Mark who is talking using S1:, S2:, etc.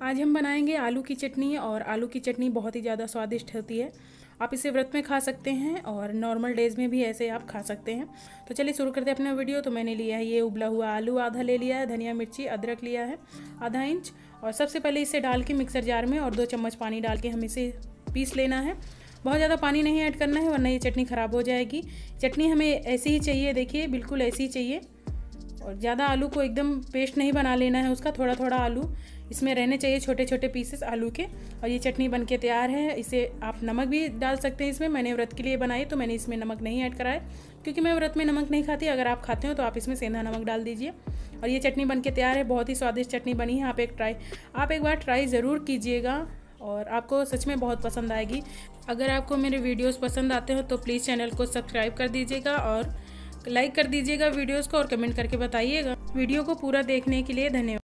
S1: आज हम बनाएँगे आलू की चटनी और आलू की चटनी बहुत ही ज़्यादा स्वादिष्ट होती है। आप इसे व्रत में खा सकते हैं और नॉर्मल डेज़ में भी ऐसे आप खा सकते हैं। तो चलिए शुरू करते हैं अपना वीडियो। तो मैंने लिया है ये उबला हुआ आलू, आधा ले लिया है, धनिया मिर्ची, अदरक लिया है, आधा इंच। और सबसे पहले इसे डाल के मिक्सर जार में और दो चम्मच पानी डाल के हम इसे पीस लेना है। बहुत ज़्यादा पानी नहीं ऐड करना है, वरना ये चटनी ख़राब हो जाएगी। चटनी हमें ऐसी ही चाहिए, देखिए, बिल्कुल ऐसी ही चाहिए। और ज़्यादा आलू को एकदम पेस्ट नहीं बना लेना है उसका थोड़ा थोड़ा आलू। इसमें रहने चाहिए छोटे छोटे पीसेस आलू के। और ये चटनी बन के तैयार है। इसे आप नमक भी डाल सकते हैं इसमें। मैंने व्रत के लिए बनाई तो मैंने इसमें नमक नहीं ऐड कराया क्योंकि मैं व्रत में नमक नहीं खाती। अगर आप खाते हो तो आप इसमें सेंधा नमक डाल दीजिए। और ये चटनी बन के तैयार है। बहुत ही स्वादिष्ट चटनी बनी है। आप एक ट्राई आप एक बार ट्राई ज़रूर कीजिएगा। और आपको सच में बहुत पसंद आएगी। अगर आपको मेरे वीडियोस पसंद आते हो तो प्लीज़ चैनल को सब्सक्राइब कर दीजिएगा। और लाइक कर दीजिएगा वीडियोस को और कमेंट करके बताइएगा। वीडियो को पूरा देखने के लिए धन्यवाद।